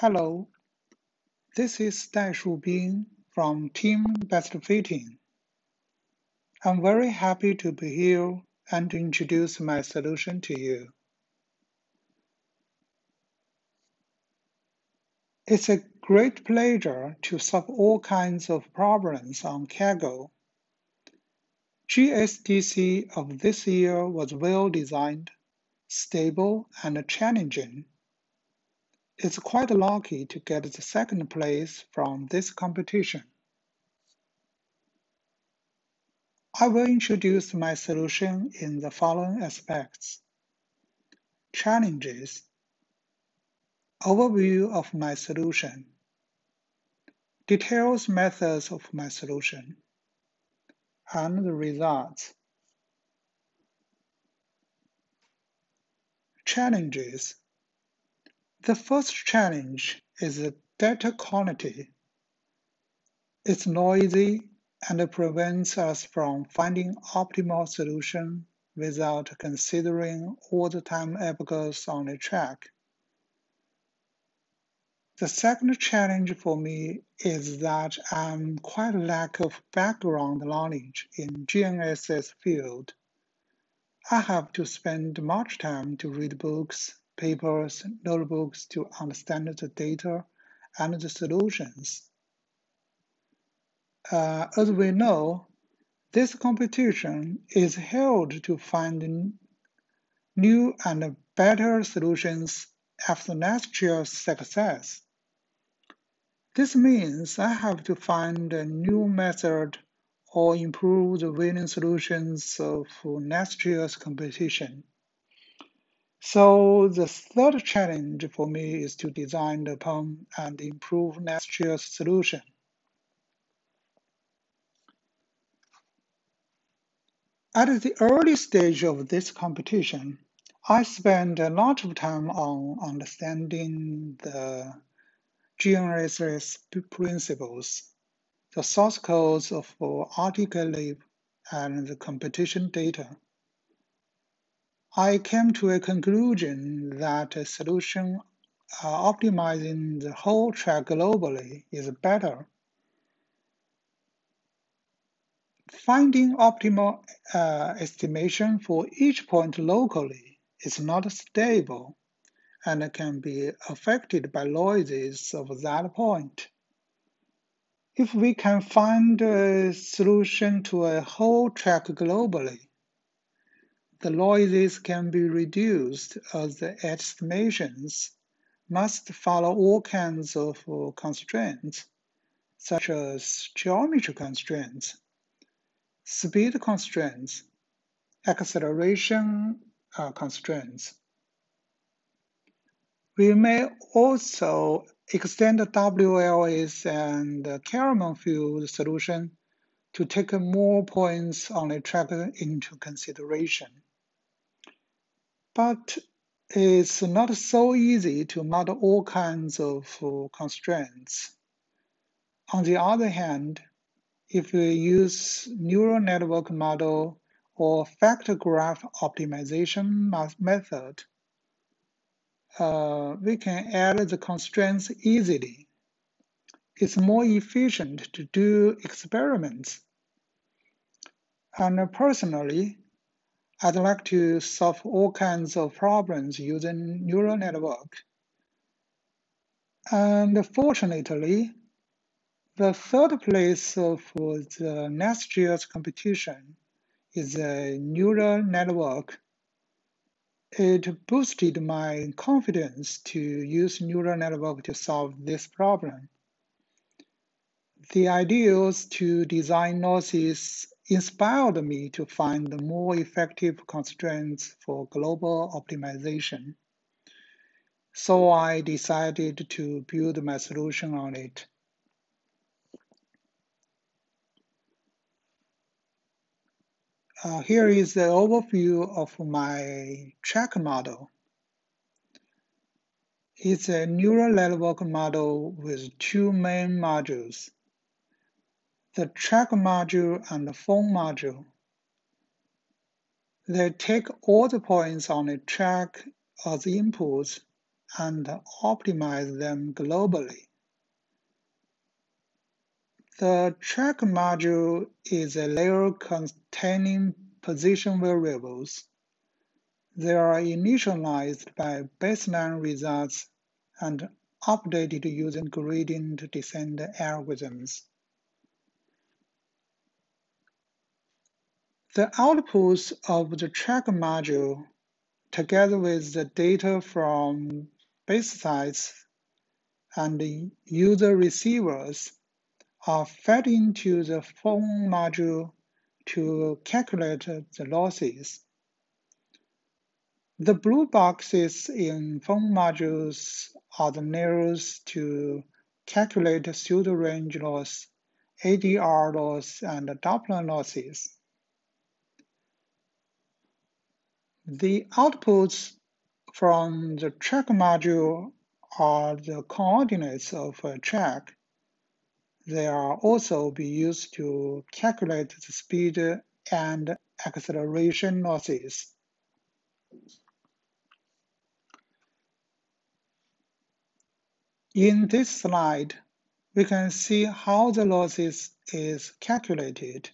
Hello, this is Dai Shubin from Team Best Fitting. I'm very happy to be here and introduce my solution to you. It's a great pleasure to solve all kinds of problems on Kaggle. GSDC of this year was well designed, stable, and challenging. It's quite lucky to get the second place from this competition. I will introduce my solution in the following aspects. Challenges, overview of my solution, details methods of my solution, and the results. Challenges the first challenge is the data quality. It's noisy and prevents us from finding optimal solution without considering all the time epochs on a track. The second challenge for me is that I'm quite lack of background knowledge in GNSS field. I have to spend much time to read books papers, notebooks to understand the data and the solutions. Uh, as we know, this competition is held to find new and better solutions after next year's success. This means I have to find a new method or improve the winning solutions for next year's competition. So the third challenge for me is to design upon and improve next year's solution. At the early stage of this competition, I spent a lot of time on understanding the GNSS principles, the source codes of article and the competition data. I came to a conclusion that a solution uh, optimizing the whole track globally is better. Finding optimal uh, estimation for each point locally is not stable and can be affected by noises of that point. If we can find a solution to a whole track globally, the noises can be reduced as the estimations must follow all kinds of constraints, such as geometry constraints, speed constraints, acceleration uh, constraints. We may also extend the WLS and Kalman filter solution to take more points on a track into consideration. But it's not so easy to model all kinds of uh, constraints. On the other hand, if we use neural network model or factor graph optimization method, uh, we can add the constraints easily. It's more efficient to do experiments. And personally, I'd like to solve all kinds of problems using neural network. And fortunately, the third place for the next year's competition is a neural network. It boosted my confidence to use neural network to solve this problem. The ideas to design Gnosis inspired me to find more effective constraints for global optimization. So I decided to build my solution on it. Uh, here is the overview of my track model. It's a neural network model with two main modules the track module and the phone module. They take all the points on a track as inputs and optimize them globally. The track module is a layer containing position variables. They are initialized by baseline results and updated using gradient descent algorithms. The outputs of the track module, together with the data from base sites and user receivers, are fed into the phone module to calculate the losses. The blue boxes in phone modules are the nearest to calculate pseudo-range loss, ADR loss, and Doppler losses. The outputs from the track module are the coordinates of a track. They are also be used to calculate the speed and acceleration losses. In this slide, we can see how the losses is calculated.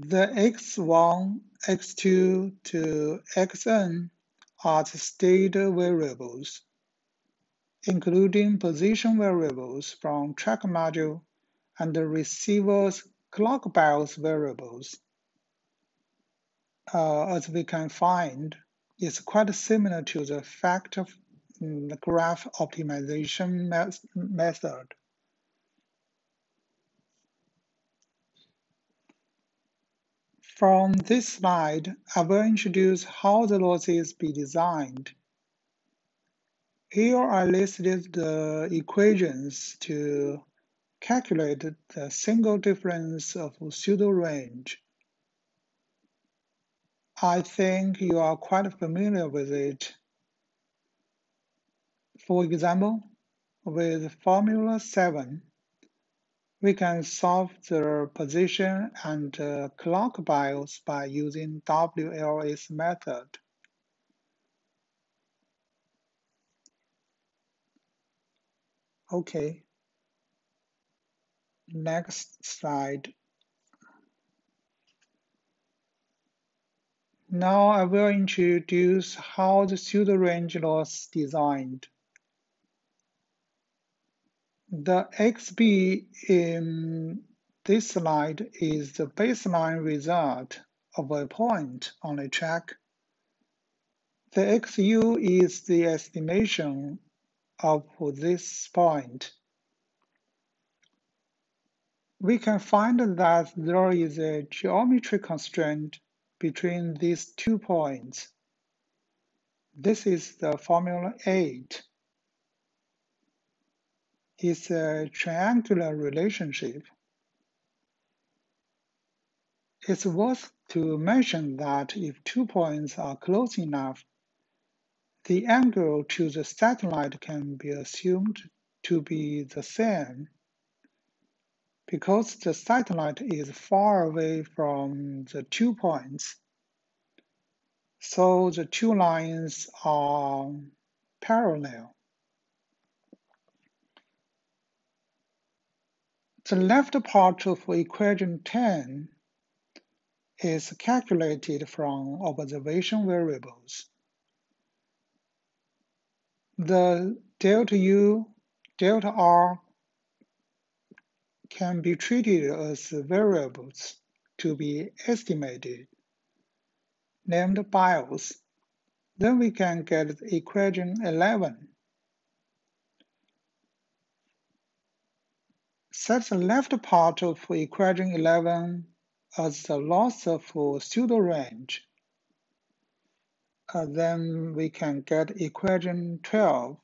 The x1, x2 to xn are the state variables, including position variables from track module and the receiver's clock bias variables. Uh, as we can find, it's quite similar to the factor mm, graph optimization method. From this slide, I will introduce how the losses be designed. Here I listed the equations to calculate the single difference of pseudo-range. I think you are quite familiar with it. For example, with Formula 7, we can solve the position and uh, clock bias by using WLS method. Okay. Next slide. Now I will introduce how the pseudo-range loss designed. The XB in this slide is the baseline result of a point on a track. The XU is the estimation of this point. We can find that there is a geometry constraint between these two points. This is the formula 8 is a uh, triangular relationship. It's worth to mention that if two points are close enough, the angle to the satellite can be assumed to be the same. Because the satellite is far away from the two points, so the two lines are parallel. The left part of equation 10 is calculated from observation variables. The delta U, delta R can be treated as variables to be estimated, named bias. Then we can get equation 11 Set the left part of equation 11 as the loss of pseudo-range. Uh, then we can get equation 12.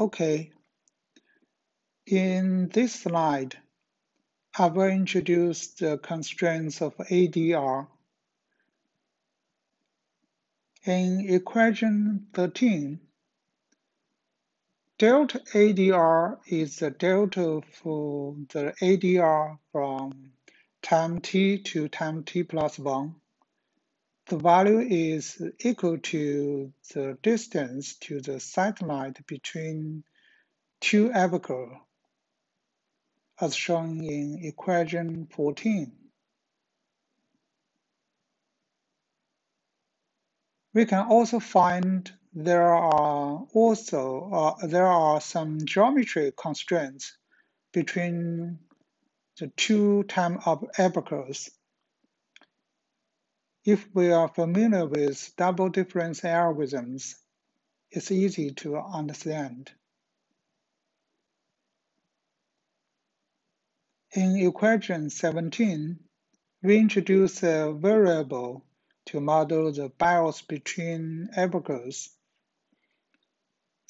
Okay, in this slide, I will introduce the constraints of ADR. In equation 13, Delta ADR is the delta for the ADR from time t to time t plus 1. The value is equal to the distance to the satellite between two epochs, as shown in equation 14. We can also find there are also uh, there are some geometry constraints between the two time of epochs. If we are familiar with double difference algorithms, it's easy to understand. In equation 17, we introduce a variable to model the bias between epochs.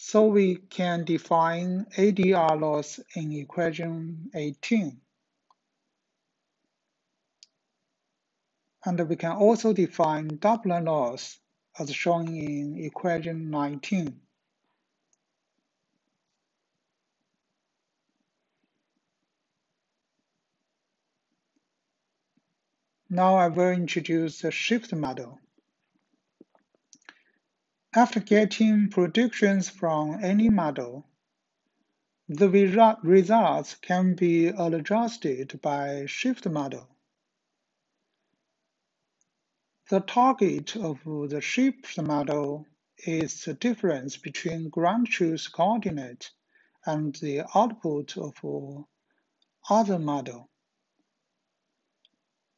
So we can define ADR loss in equation 18. And we can also define Doppler loss as shown in equation 19. Now I will introduce the shift model. After getting predictions from any model, the results can be adjusted by shift model. The target of the shift model is the difference between ground truth coordinate and the output of other model.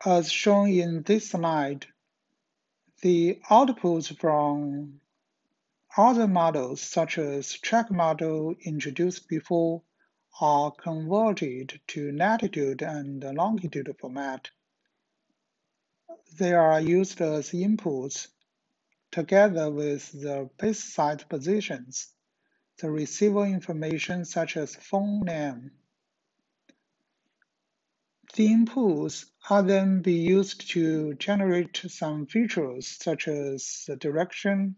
As shown in this slide, the outputs from other models, such as track model introduced before, are converted to latitude and longitude format. They are used as inputs together with the base site positions, the receiver information such as phone name, the inputs are then be used to generate some features such as the direction,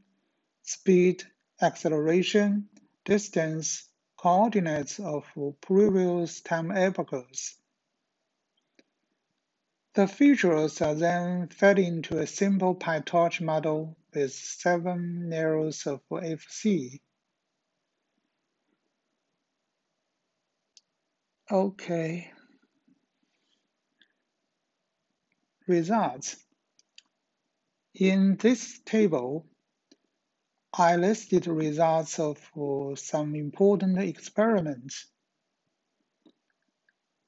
speed, acceleration, distance, coordinates of previous time epochs. The features are then fed into a simple PyTorch model with seven layers of FC. Okay. results. In this table, I listed results of uh, some important experiments.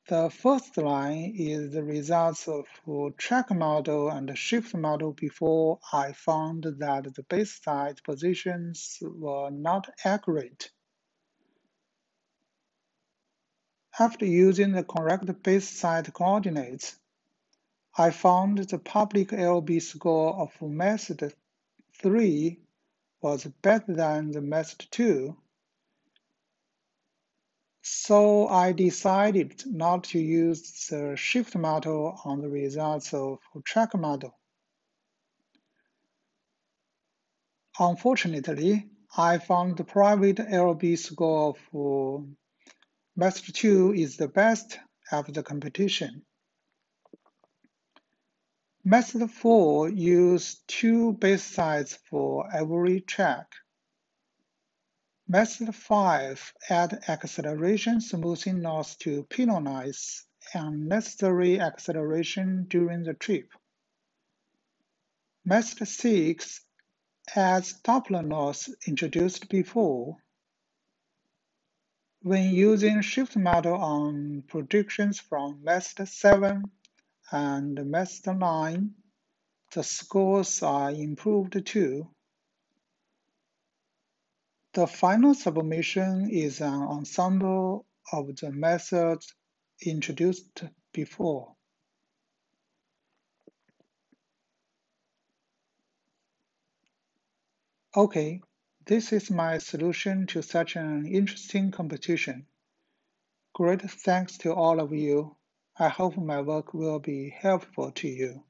The first line is the results of uh, track model and shift model before I found that the base site positions were not accurate. After using the correct base site coordinates, I found the public LB score of method 3 was better than the method 2. So I decided not to use the shift model on the results of track model. Unfortunately, I found the private LB score of method 2 is the best of the competition. Method 4 uses two base sites for every track. Method 5 add acceleration smoothing loss to penalize unnecessary acceleration during the trip. Method 6 adds Doppler loss introduced before. When using shift model on predictions from method 7, and master line, the scores are improved too. The final submission is an ensemble of the methods introduced before. Okay, this is my solution to such an interesting competition. Great thanks to all of you I hope my work will be helpful to you.